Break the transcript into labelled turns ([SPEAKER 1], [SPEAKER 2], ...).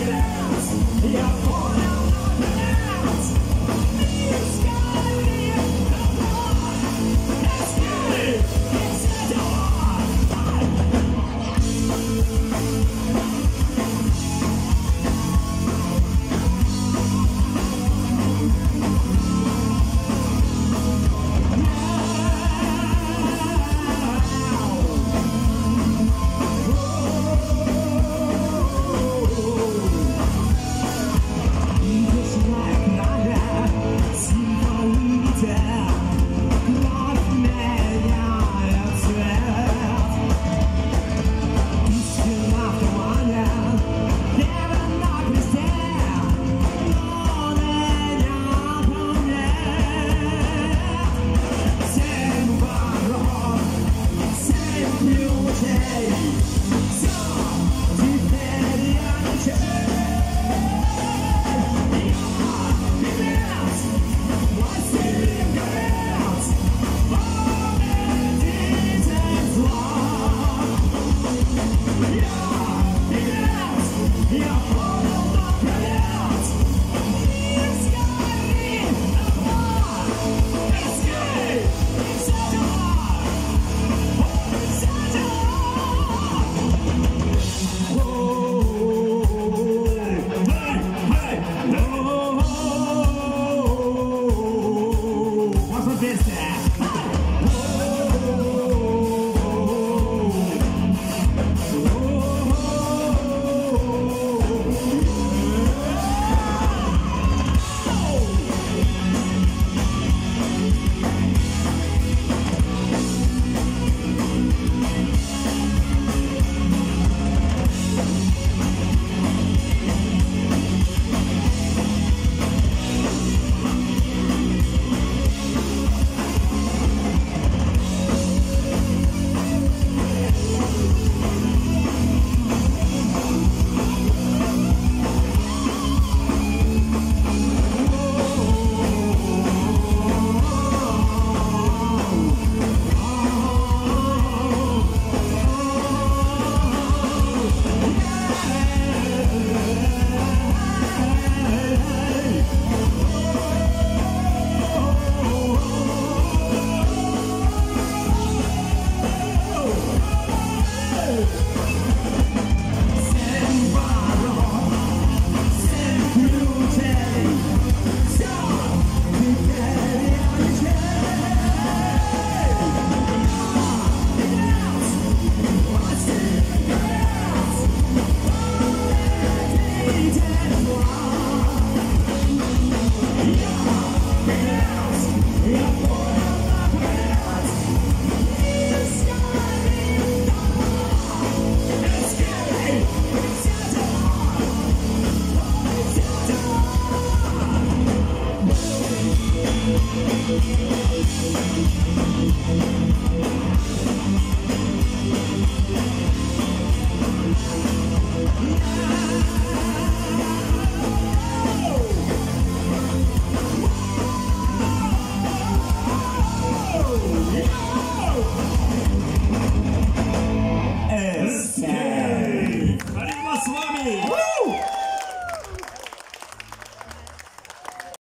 [SPEAKER 1] Yeah, boy. Yeah.